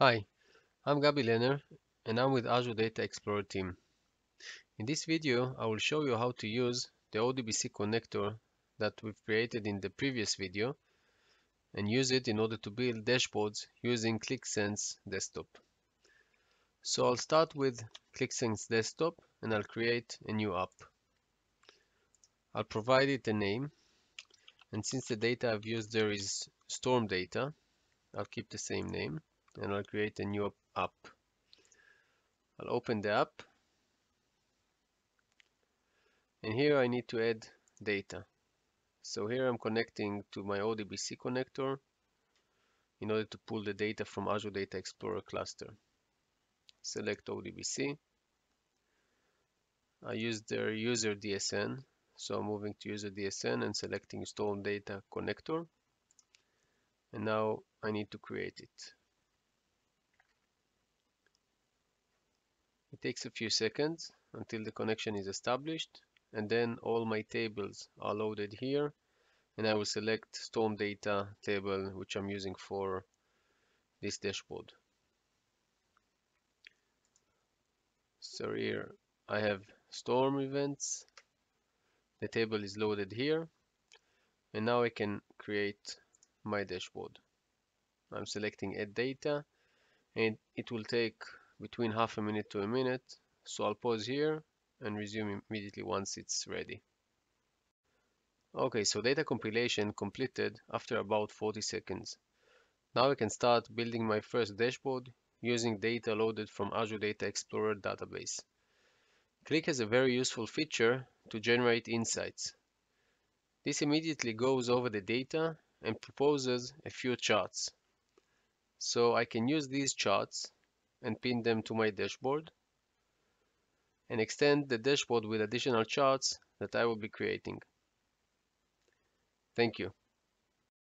Hi, I'm Gabi Lehner and I'm with Azure Data Explorer team. In this video, I will show you how to use the ODBC connector that we've created in the previous video and use it in order to build dashboards using Qlik Sense Desktop. So I'll start with Qlik Sense Desktop and I'll create a new app. I'll provide it a name and since the data I've used there is storm data, I'll keep the same name and I'll create a new app. I'll open the app and here I need to add data. So here I'm connecting to my ODBC connector in order to pull the data from Azure Data Explorer cluster. Select ODBC. I use their user DSN, so I'm moving to user DSN and selecting Storm Data Connector. And now I need to create it. It takes a few seconds until the connection is established and then all my tables are loaded here and I will select storm data table which I'm using for this dashboard. So here I have storm events. The table is loaded here and now I can create my dashboard. I'm selecting add data and it will take between half a minute to a minute. So I'll pause here and resume immediately once it's ready. Okay, so data compilation completed after about 40 seconds. Now I can start building my first dashboard using data loaded from Azure Data Explorer database. Qlik has a very useful feature to generate insights. This immediately goes over the data and proposes a few charts. So I can use these charts and pin them to my dashboard and extend the dashboard with additional charts that I will be creating. Thank you.